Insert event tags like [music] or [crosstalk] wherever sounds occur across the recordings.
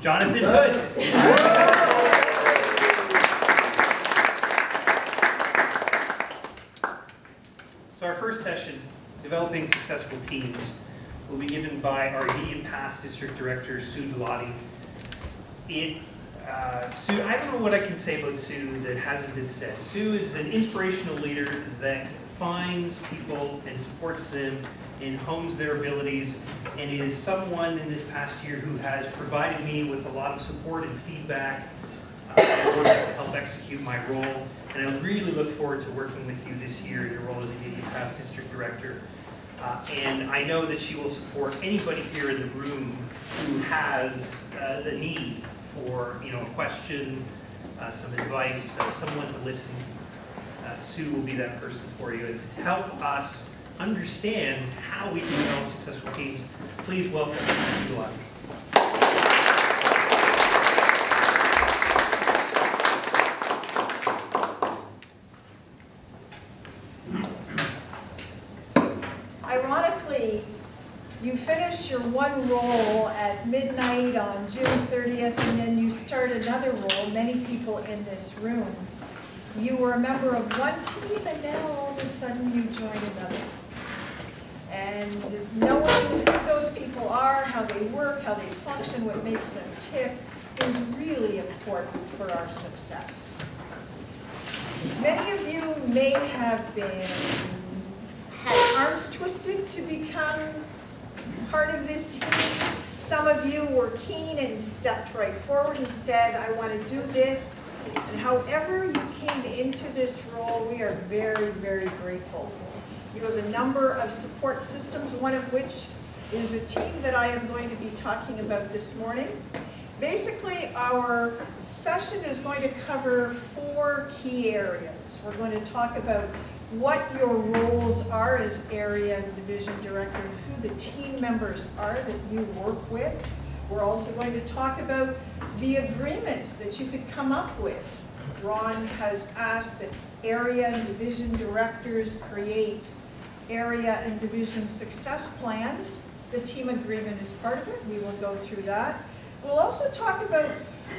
Jonathan Hood. So our first session, Developing Successful Teams, will be given by our immediate past District Director, Sue Dalati. It, uh, Sue, I don't know what I can say about Sue that hasn't been said. Sue is an inspirational leader that finds people and supports them and hones their abilities and is someone in this past year who has provided me with a lot of support and feedback uh, to help execute my role. And I really look forward to working with you this year in your role as immediate past district director. Uh, and I know that she will support anybody here in the room who has uh, the need for, you know, a question, uh, some advice, uh, someone to listen. Uh, Sue will be that person for you and to help us understand how we can develop successful teams. Please welcome Sue Dalati. Ironically, you finish your one role at midnight on June 30th, and then you start another role, many people in this room. You were a member of one team, and now all of a sudden you join another. And knowing who those people are, how they work, how they function, what makes them tick, is really important for our success. Many of you may have been, had arms twisted to become part of this team. Some of you were keen and stepped right forward and said, I want to do this. And however you came into this role, we are very, very grateful. You have a number of support systems, one of which is a team that I am going to be talking about this morning. Basically, our session is going to cover four key areas. We're going to talk about what your roles are as area and division director, who the team members are that you work with. We're also going to talk about the agreements that you could come up with. Ron has asked that area and division directors create area and division success plans. The team agreement is part of it. We will go through that. We'll also talk about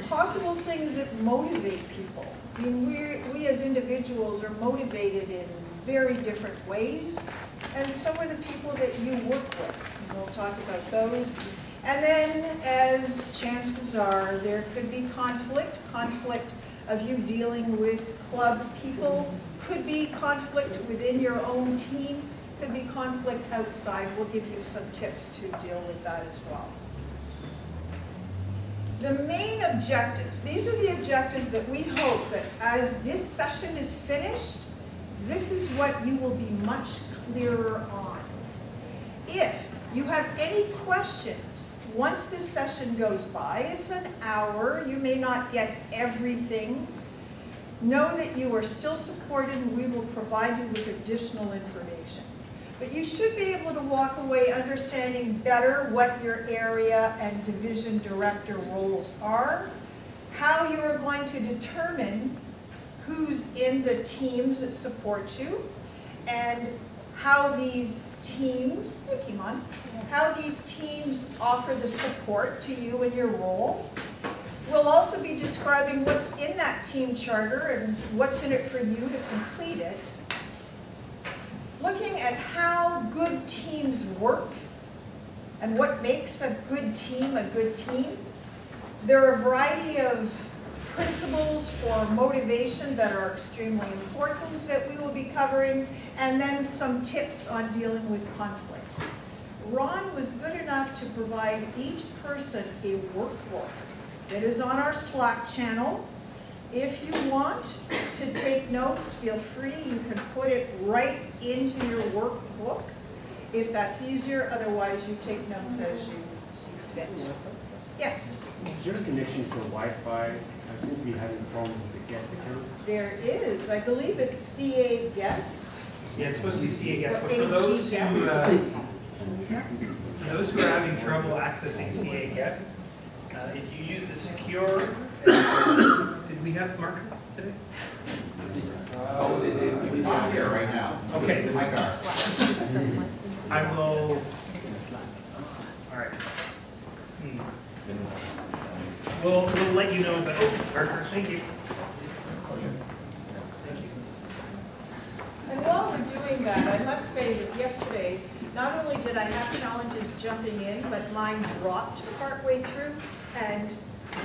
possible things that motivate people. I mean, we we as individuals are motivated in very different ways, and so are the people that you work with. And we'll talk about those. And then, as chances are, there could be conflict, conflict of you dealing with club people, could be conflict within your own team, could be conflict outside. We'll give you some tips to deal with that as well. The main objectives, these are the objectives that we hope that as this session is finished, this is what you will be much clearer on. If you have any questions, once this session goes by, it's an hour, you may not get everything, know that you are still supported and we will provide you with additional information. But you should be able to walk away understanding better what your area and division director roles are, how you are going to determine who's in the teams that support you, and how these teams, thank you, Mon, how these teams offer the support to you in your role. We'll also be describing what's in that team charter and what's in it for you to complete it looking at how good teams work and what makes a good team a good team. There are a variety of principles for motivation that are extremely important that we will be covering, and then some tips on dealing with conflict. Ron was good enough to provide each person a workbook that is on our Slack channel. If you want to take notes, feel free. You can put it right into your workbook if that's easier. Otherwise, you take notes as you see fit. Yes, Is there a connection for Wi-Fi? I seem to be having problems with the guest accounts. there is. I believe it's CA guest. Yeah, it's supposed to be CA guest, but for those who, uh, those who are having trouble accessing CA guest, uh, if you use the secure, did we have Mark today? Oh, they, they, I'm here right now. Okay. My car. I will, all right. Hmm. we'll, we'll let you know, but, oh, Parker, thank you. thank you. And while we're doing that, I must say that yesterday, not only did I have challenges jumping in, but mine dropped partway through. And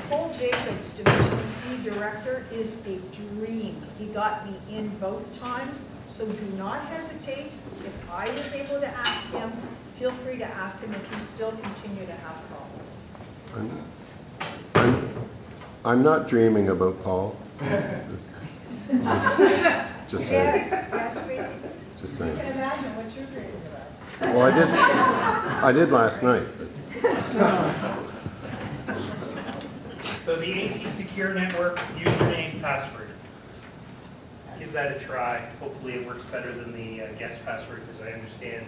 Paul Jacobs, Division C Director, is a dream. He got me in both times, so do not hesitate. If I was able to ask him, feel free to ask him if you still continue to have problems. I'm, I'm, I'm not dreaming about Paul. [laughs] Just saying, Yes, yes, we, just you saying. can imagine what you're dreaming about. Well, I did, I did last night, but [laughs] So the AC Secure Network username, password. Give that a try. Hopefully it works better than the uh, guest password, because I understand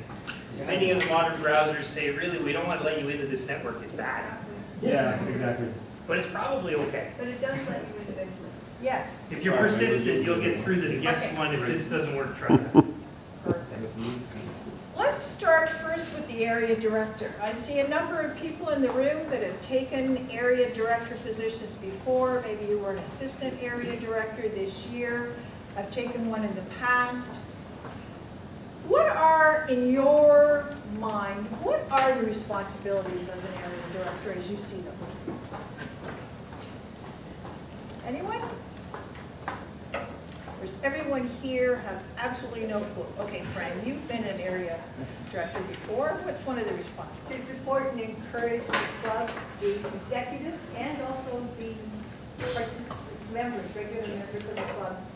many of the modern browsers say, really, we don't want to let you into this network, it's bad. Yeah, exactly. But it's probably okay. But it does let you in eventually. Yes, If you're persistent, you'll get through to the guest Okay. one. If this doesn't work, try that. perfect. Let's start first with the area director. I see a number of people in the room that have taken area director positions before. Maybe you were an assistant area director this year. I've taken one in the past. What are, in your mind, what are the responsibilities as an area director as you see them? Anyone? Does everyone here have absolutely no clue? Okay, Fran, you've been an area director before. What's one of the responsibilities? To support and encourage the club, the executives, and also the members, regular members of the clubs,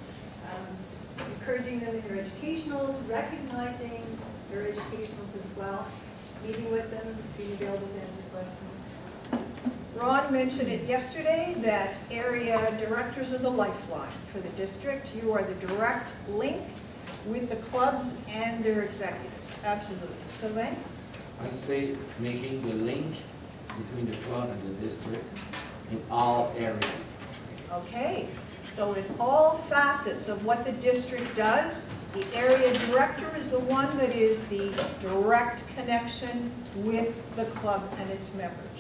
um, encouraging them in their educationals, recognizing their educationals as well, meeting with them, being available to answer questions. Ron mentioned it yesterday, that area directors are the lifeline for the district. You are the direct link with the clubs and their executives. Absolutely. Sylvain? I say making the link between the club and the district in all areas. Okay, so in all facets of what the district does, the area director is the one that is the direct connection with the club and its members.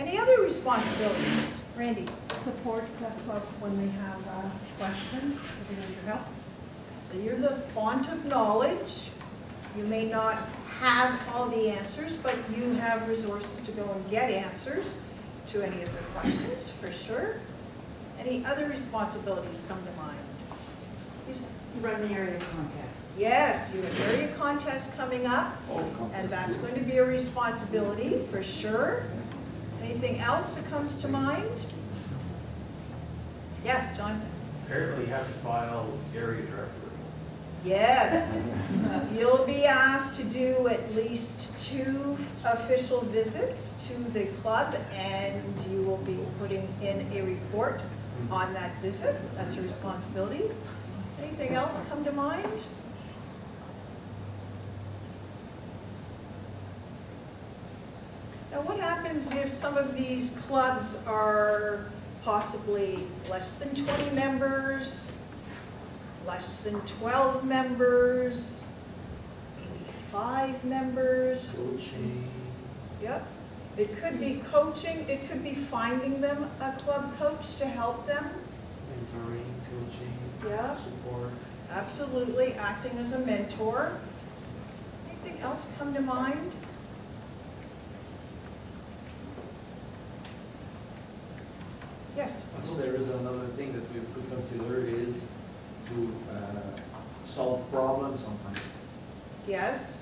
Any other responsibilities? Randy? support the clubs when they have uh, questions, if they need your help. So you're the font of knowledge. You may not have all the answers, but you have resources to go and get answers to any of the questions, for sure. Any other responsibilities come to mind? Lisa? Run the area contest. Yes, you have area contest coming up, All and that's going to be a responsibility, for sure. Anything else that comes to mind? Yes, Jonathan? Apparently you have to file area director. Yes. [laughs] You'll be asked to do at least two official visits to the club, and you will be putting in a report on that visit. That's a responsibility. Anything else come to mind? Now, what happens if some of these clubs are possibly less than 20 members, less than 12 members, maybe five members. Coaching, Yep. It could be coaching, it could be finding them a club coach to help them. mentoring, coaching, Yeah. support. Absolutely, acting as a mentor. Anything else come to mind? Yes? Also, there is another thing that we could consider is to uh, solve problems sometimes. Yes?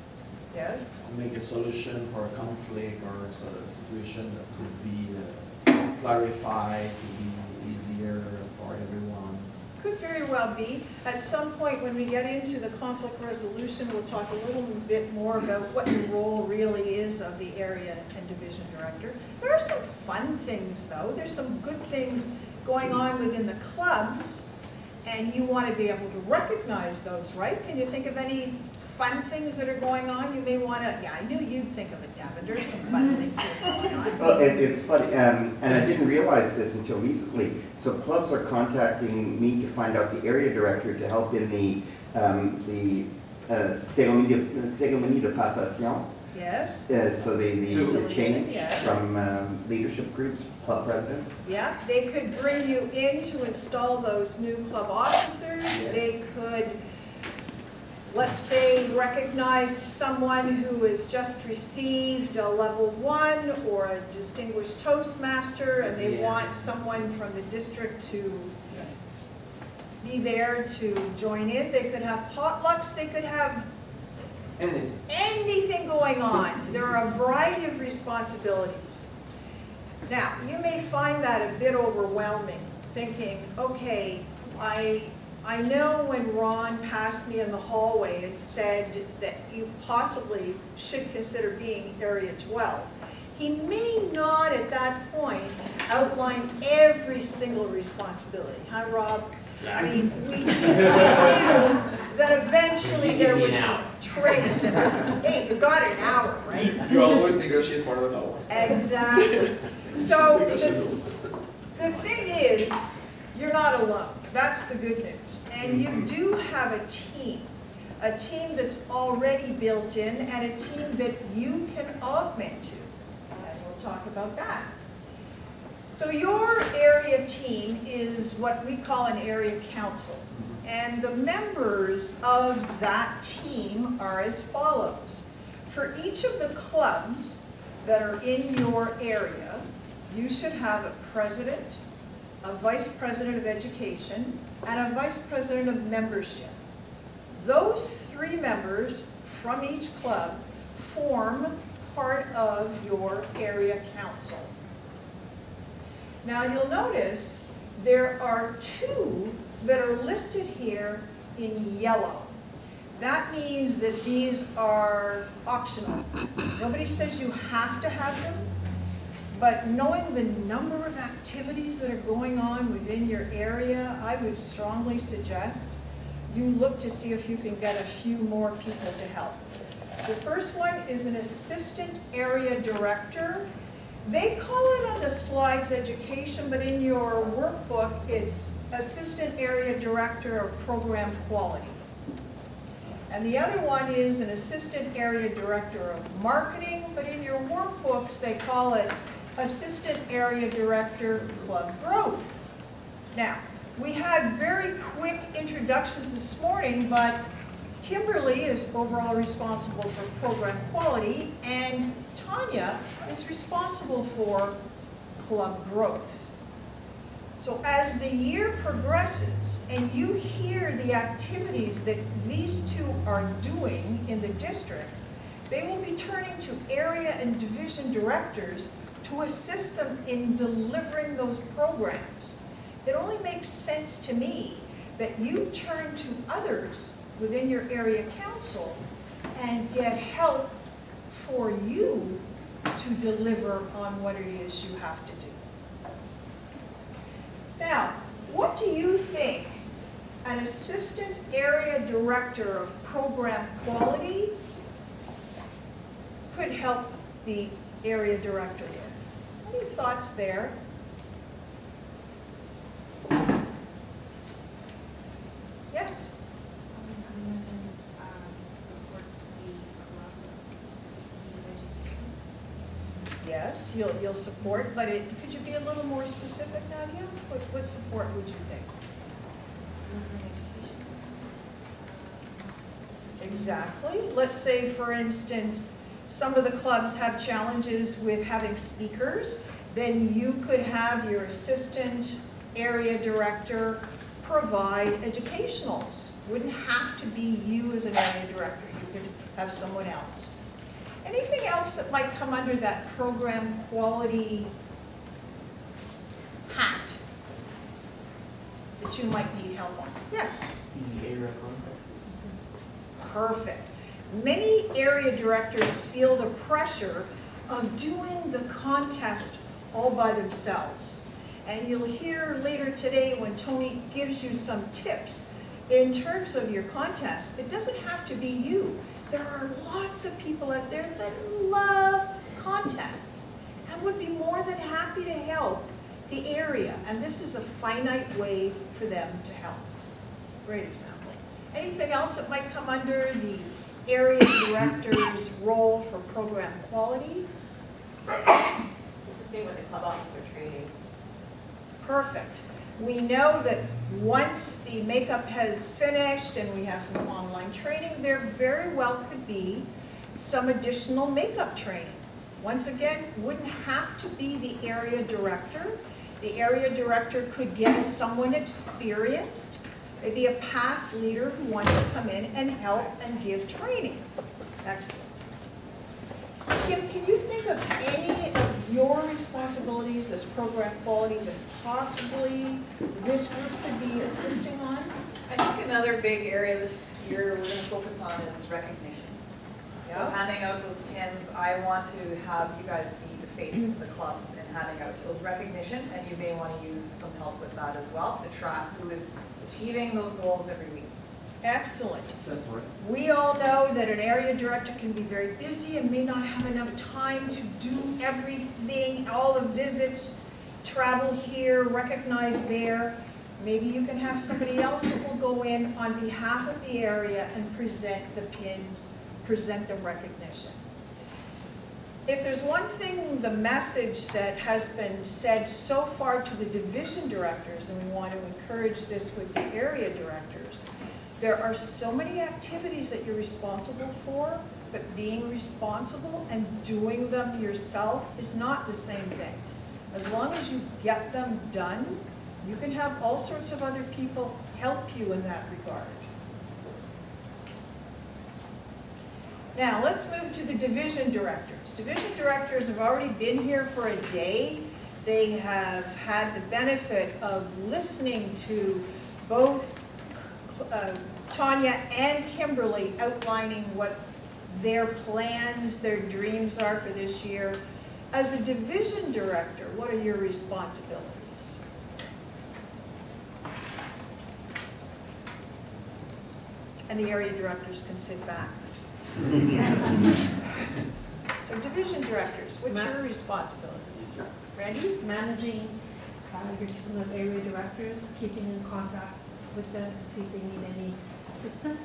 Yes? Make a solution for a conflict or a sort of situation that could be uh, clarified, to be easier for everyone. Could very well be. At some point, when we get into the conflict resolution, we'll talk a little bit more about what the role really is of the area and division director. There are some fun things, though. There's some good things going on within the clubs, and you want to be able to recognize those, right? Can you think of any fun things that are going on? You may want to, yeah, I knew you'd think of it, Devin. There's some fun things that are going on. Well, it, it's funny, um, and I didn't realize this until recently. So clubs are contacting me to find out the area director to help in the, um, the, uh, cérémonie de, passation. Yes, Uh, So they, they Deletion, change yes. from um, leadership groups, club presidents? yeah, they could bring you in to install those new club officers. Yes. They could, let's say, recognize someone who has just received a level one or a distinguished Toastmaster, and they Yeah. want someone from the district to be there to join in. They could have potlucks, they could have Anything. anything going on. There are a variety of responsibilities. Now, you may find that a bit overwhelming, thinking, okay, I, I know when Ron passed me in the hallway and said that you possibly should consider being Area 12. He may not at that point outline every single responsibility, huh, Rob? I mean, we, we knew that eventually there would be training. Hey, you got an hour, right? You always negotiate for the hour. Exactly. So the, the thing is, you're not alone. That's the good news. And you do have a team, a team that's already built in and a team that you can augment to. And we'll talk about that. So your area team is what we call an area council. And the members of that team are as follows. For each of the clubs that are in your area, you should have a president, a vice president of education, and a vice president of membership. Those three members from each club form part of your area council. Now, you'll notice there are two that are listed here in yellow. That means that these are optional. Nobody says you have to have them, but knowing the number of activities that are going on within your area, I would strongly suggest you look to see if you can get a few more people to help. The first one is an assistant area director. They call it on the slides education, but in your workbook, it's assistant area director of program quality. And the other one is an assistant area director of marketing, but in your workbooks, they call it assistant area director club growth. Now, we had very quick introductions this morning, but Kimberly is overall responsible for program quality, and Tanya is responsible for club growth. So as the year progresses and you hear the activities that these two are doing in the district, they will be turning to area and division directors to assist them in delivering those programs. It only makes sense to me that you turn to others within your area council and get help for you to deliver on what it is you have to do. Now, what do you think an assistant area director of program quality could help the area director? Any thoughts there? Yes? Yes, you'll, you'll support, but it, could you be a little more specific, Nadia? What, what support would you think? Exactly. Let's say, for instance, some of the clubs have challenges with having speakers, then you could have your assistant area director provide educationals. Wouldn't have to be you as an area director, you could have someone else. Anything else that might come under that program quality hat that you might need help on? Yes? The area context. Perfect. Many area directors feel the pressure of doing the contest all by themselves. And you'll hear later today when Tony gives you some tips in terms of your contest. It doesn't have to be you. There are lots of people out there that love contests and would be more than happy to help the area. And this is a finite way for them to help. Great example. Anything else that might come under the area director's role for program quality? It's the same with the club officer training. Perfect. We know that once the makeup has finished and we have some online training, there very well could be some additional makeup training. Once again, wouldn't have to be the area director. The area director could get someone experienced, maybe a past leader who wants to come in and help and give training. Excellent. Kim, can you think of any of your responsibilities as program quality that possibly this group could be assisting on? I think another big area this year we're gonna focus on is recognition. So handing out those pins, I want to have you guys be the face of the clubs and handing out those recognition, and you may wanna use some help with that as well to track who is achieving those goals every week. Excellent. That's right. We all know that an area director can be very busy and may not have enough time to do everything, all the visits, travel here, recognize there. Maybe you can have somebody else that will go in on behalf of the area and present the pins, present the recognition. If there's one thing, the message that has been said so far to the division directors, and we want to encourage this with the area directors, there are so many activities that you're responsible for, but being responsible and doing them yourself is not the same thing. As long as you get them done, you can have all sorts of other people help you in that regard. Now, let's move to the division directors. Division directors have already been here for a day. They have had the benefit of listening to both uh, Tanya and Kimberly outlining what their plans, their dreams are for this year. As a division director, what are your responsibilities? And the area directors can sit back. So division directors, what's your responsibilities? Randy? Managing uh, your team of area directors, keeping in contact with them to see if they need any assistance.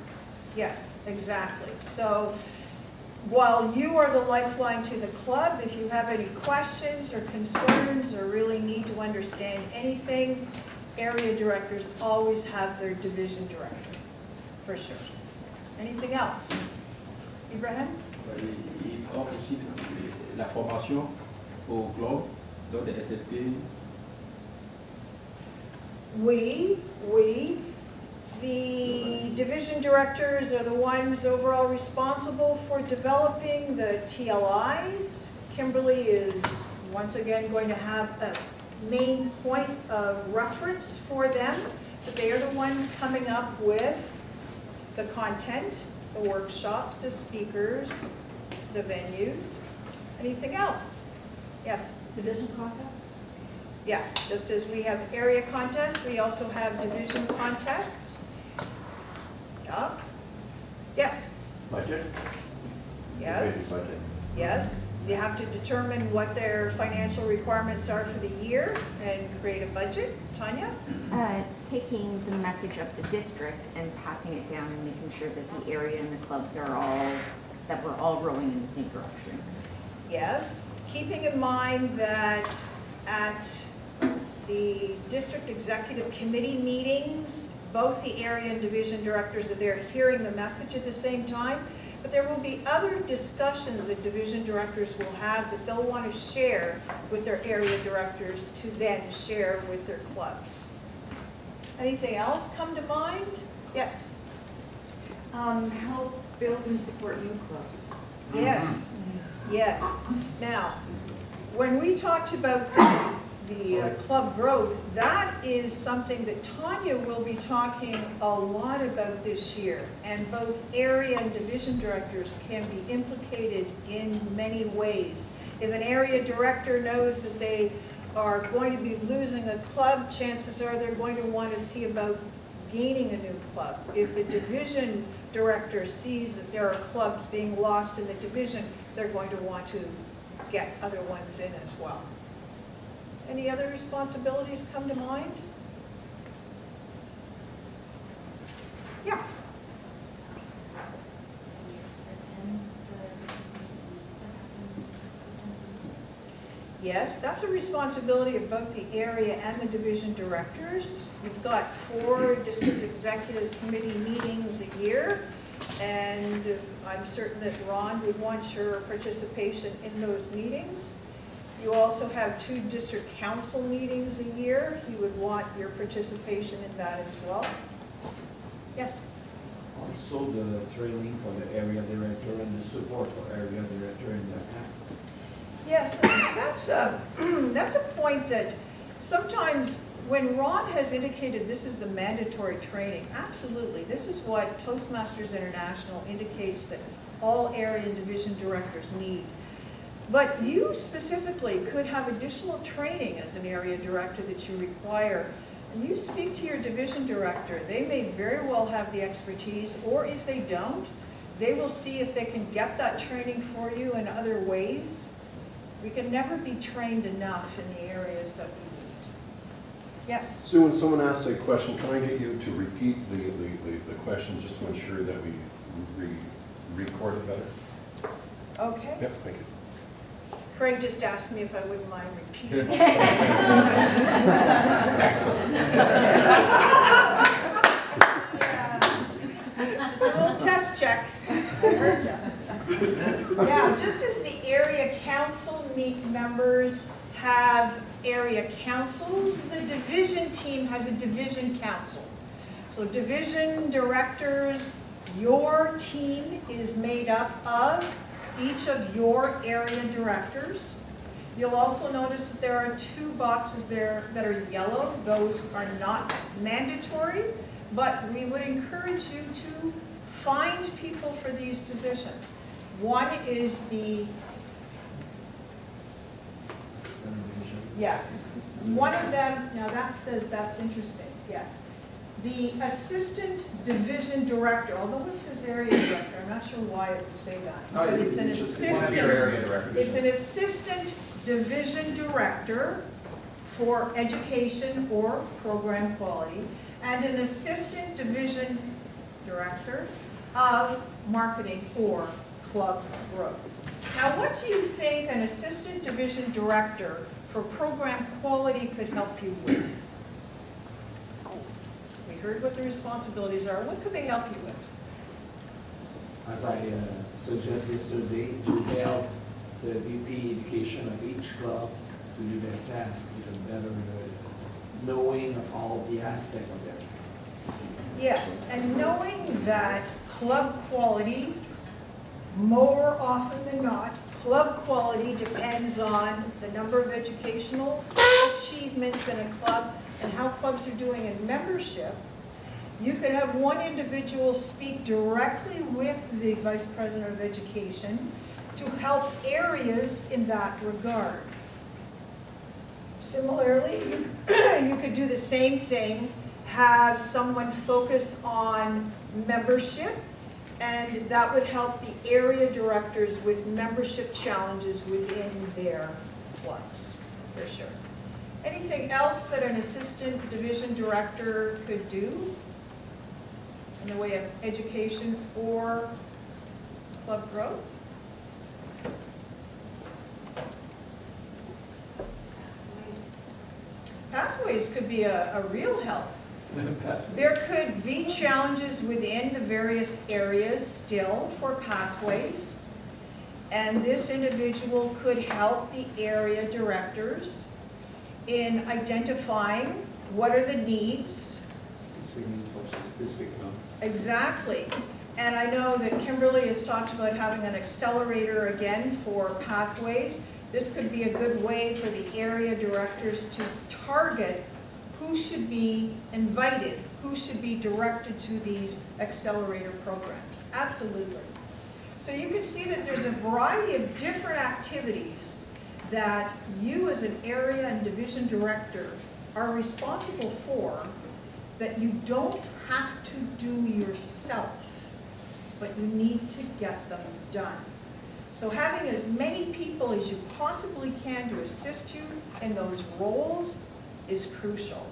Yes, exactly. So while you are the lifeline to the club, if you have any questions or concerns or really need to understand anything, area directors always have their division director, for sure. Anything else? Ibrahim? Euh, il offre aussi la formation au club des SLT. We, we, the division directors are the ones overall responsible for developing the TLIs. Kimberly is once again going to have a main point of reference for them, but they are the ones coming up with the content, the workshops, the speakers, the venues. Anything else? Yes? Division contests? Yes, just as we have area contests, we also have division contests. Yeah. Yes, Budget? yes, Budget. yes. You have to determine what their financial requirements are for the year and create a budget. Tanya? Uh, Taking the message of the district and passing it down and making sure that the area and the clubs are all, that we're all rowing in the same direction. Yes. Keeping in mind that at the district executive committee meetings, both the area and division directors are there hearing the message at the same time. But there will be other discussions that division directors will have that they'll want to share with their area directors to then share with their clubs. Anything else come to mind? Yes? Um, help build and support new clubs. Yes, yes. Now, when we talked about the- uh, club growth, that is something that Tanya will be talking a lot about this year. And both area and division directors can be implicated in many ways. If an area director knows that they are going to be losing a club, chances are they're going to want to see about gaining a new club. If the division director sees that there are clubs being lost in the division, they're going to want to get other ones in as well. Any other responsibilities come to mind? Yeah. Yes, that's a responsibility of both the area and the division directors. We've got four district executive committee meetings a year, and I'm certain that Ron would want your participation in those meetings. You also have two district council meetings a year. He would want your participation in that as well. Yes? Also the training for the area director and the support for area director in the past. Yes, that's a, [clears throat] that's a point that sometimes when Ron has indicated this is the mandatory training, absolutely, this is what Toastmasters International indicates that all area and division directors need. But you specifically could have additional training as an area director that you require. And you speak to your division director, they may very well have the expertise, or if they don't, they will see if they can get that training for you in other ways. We can never be trained enough in the areas that we need. Yes? Sue, when someone asks a question, can I get you to repeat the, the, the- the question just to ensure that we re, record it better? Okay. Yep, thank you. Craig just asked me if I wouldn't mind repeating. [laughs] Excellent. Just a little test check. I heard ya. Yeah, just as the area council meet members have area councils, the division team has a division council. So division directors, your team is made up of each of your area directors. You'll also notice that there are two boxes there that are yellow. Those are not mandatory, but we would encourage you to find people for these positions. One is the, yes, one of them, now that says, that's interesting, yes. The assistant division director, although it says area director, I'm not sure why it would say that. No, But you- it's an you assistant. one of your area directors. It's an assistant division director for education or program quality, and an assistant division director of marketing or club growth. Now, what do you think an assistant division director for program quality could help you with? Heard what the responsibilities are. What could they help you with? As I uh, suggested yesterday, to help the VP education of each club to do their task with a better uh, knowing of all the aspect of their task. Yes, and knowing that club quality, more often than not, club quality depends on the number of educational achievements in a club and how clubs are doing in membership. You could have one individual speak directly with the Vice President of Education to help areas in that regard. Similarly, [clears throat] you could do the same thing, have someone focus on membership, and that would help the area directors with membership challenges within their clubs, for sure. Anything else that an assistant division director could do in the way of education or club growth? Pathways could be a, a real help. There could be challenges within the various areas still for pathways. And this individual could help the area directors in identifying what are the needs. Exactly. And I know that Kimberly has talked about having an accelerator again for pathways. This could be a good way for the area directors to target who should be invited, who should be directed to these accelerator programs. Absolutely. So you can see that there's a variety of different activities that you as an area and division director are responsible for that you don't have to do yourself, but you need to get them done. So having as many people as you possibly can to assist you in those roles is crucial.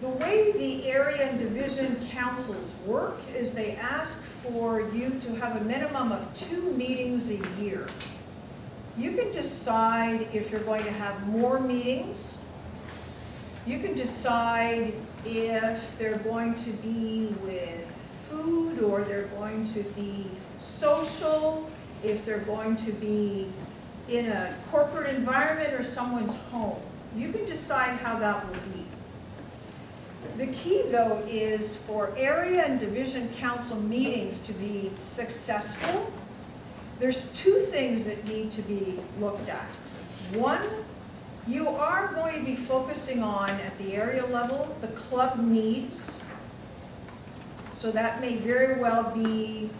The way the area and division councils work is they ask for you to have a minimum of two meetings a year. You can decide if you're going to have more meetings. You can decide if they're going to be with food or they're going to be social, if they're going to be in a corporate environment or someone's home. You can decide how that will be. The key, though, is for area and division council meetings to be successful, there's two things that need to be looked at. One, you are going to be focusing on, at the area level, the club needs. So that may very well be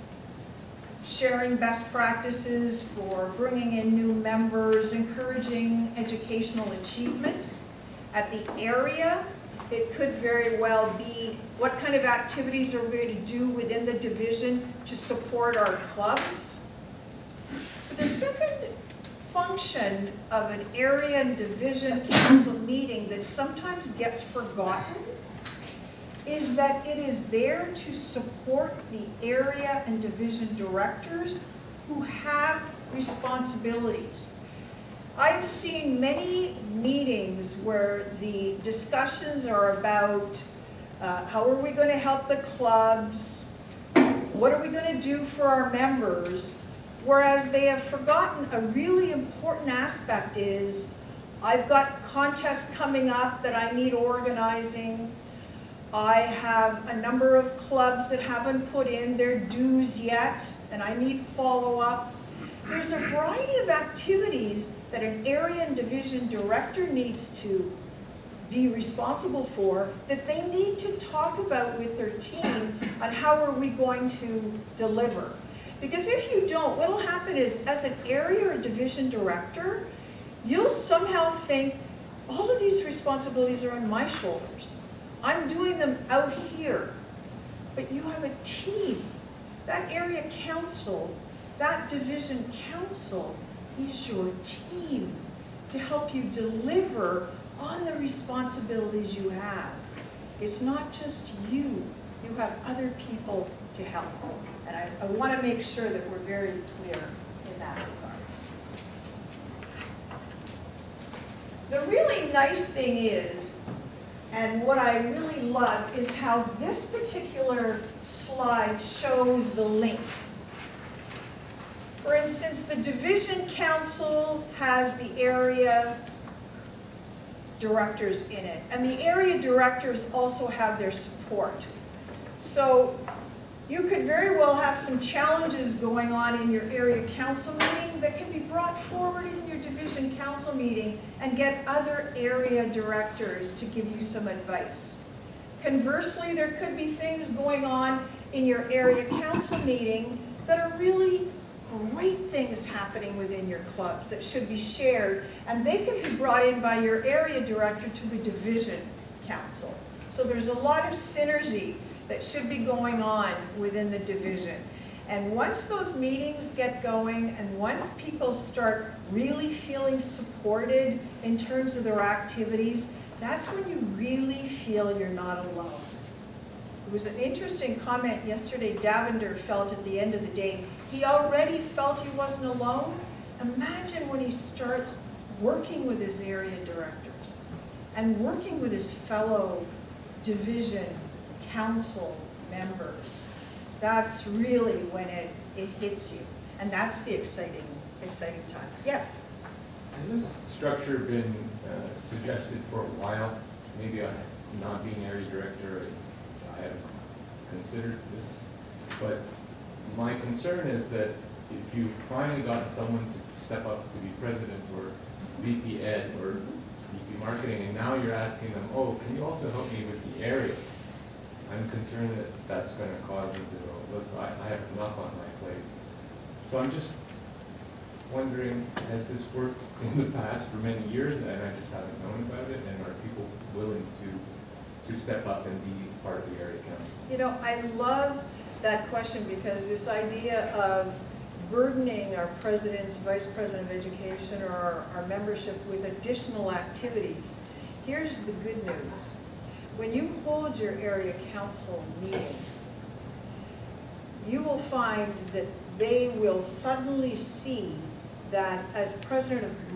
sharing best practices for bringing in new members, encouraging educational achievements. At the area, it could very well be what kind of activities are we going to do within the division to support our clubs. The second function of an area and division council meeting that sometimes gets forgotten is that it is there to support the area and division directors who have responsibilities. I've seen many meetings where the discussions are about uh, how are we going to help the clubs, what are we going to do for our members, whereas they have forgotten a really important aspect is I've got contests coming up that I need organizing, I have a number of clubs that haven't put in their dues yet, and I need follow-up. There's a variety of activities that an area and division director needs to be responsible for that they need to talk about with their team on how are we going to deliver. Because if you don't, what will happen is, as an area or division director, you'll somehow think, all of these responsibilities are on my shoulders. I'm doing them out here. But you have a team. That area council, that division council is your team to help you deliver on the responsibilities you have. It's not just you. You have other people to help. And I, I want to make sure that we're very clear in that regard. The really nice thing is, and what I really love is how this particular slide shows the link. For instance, the division council has the area directors in it, and the area directors also have their support. So you could very well have some challenges going on in your area council meeting that can be brought forward in your division council meeting and get other area directors to give you some advice. Conversely, there could be things going on in your area council meeting that are really great things happening within your clubs that should be shared, and they can be brought in by your area director to the division council. So there's a lot of synergy that should be going on within the division. And once those meetings get going and once people start really feeling supported in terms of their activities, that's when you really feel you're not alone. It was an interesting comment yesterday Davender felt at the end of the day. He already felt he wasn't alone. Imagine when he starts working with his area directors and working with his fellow division council members. That's really when it, it hits you. And that's the exciting, exciting time. Yes? Has this structure been uh, suggested for a while? Maybe I, not being area director, I have considered this. But my concern is that if you finally got someone to step up to be president or VP Ed or VP Marketing, and now you're asking them, oh, can you also help me with the area? I'm concerned that that's going to cause them to go, listen, I, I have enough on my plate. So I'm just wondering, has this worked [laughs] in the past for many years and I just haven't known about it? And are people willing to, to step up and be part of the area council? You know, I love that question because this idea of burdening our presidents, vice president of education, or our, our membership with additional activities. Here's the good news. When you hold your area council meetings, you will find that they will suddenly see that as president of